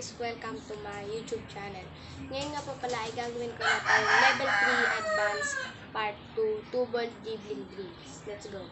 guys! Welcome to my YouTube channel. Ngayon nga po pala ay gagawin ko na tayo level 3 advanced part 2 2 bolt dribbling drills. Let's go!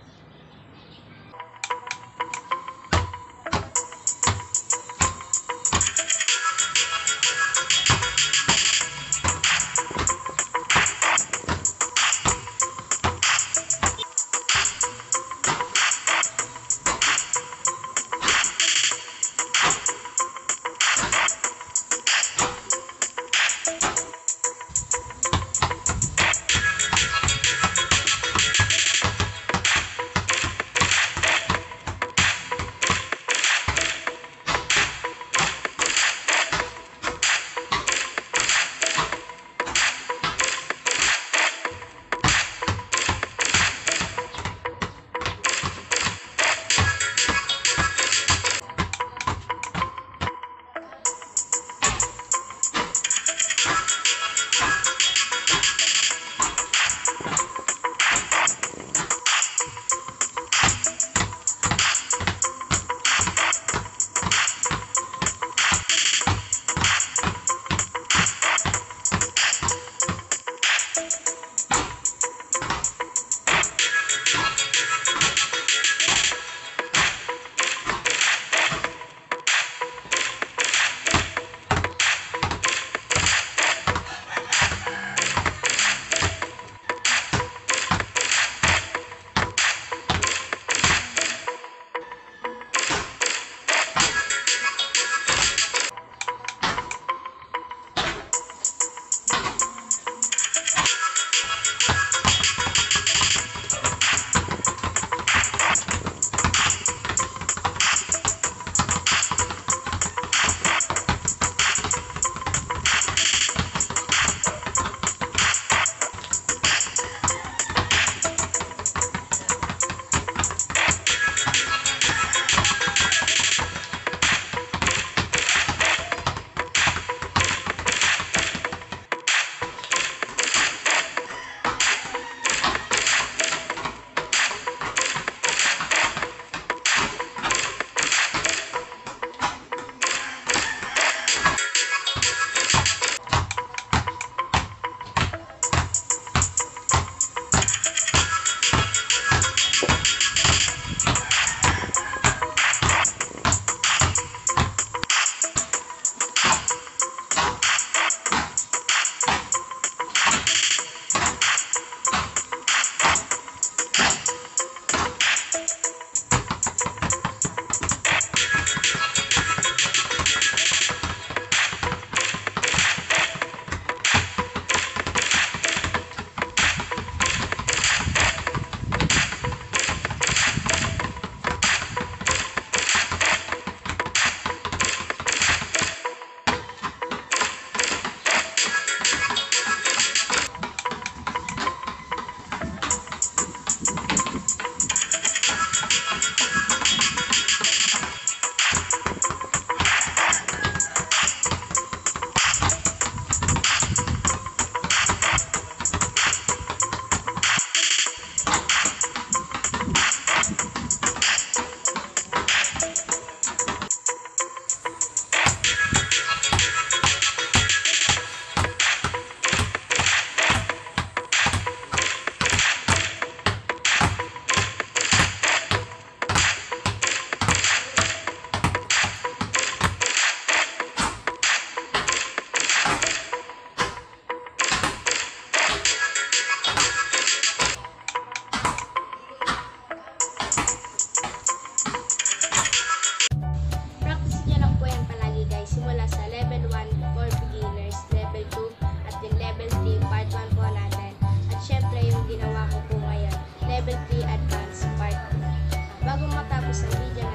Level 1 for beginners, level 2, at then level 3 part 1 po natin. At syempre yung ginawa ko po ngayon, level 3 advanced part 2. Bago matapos ang video,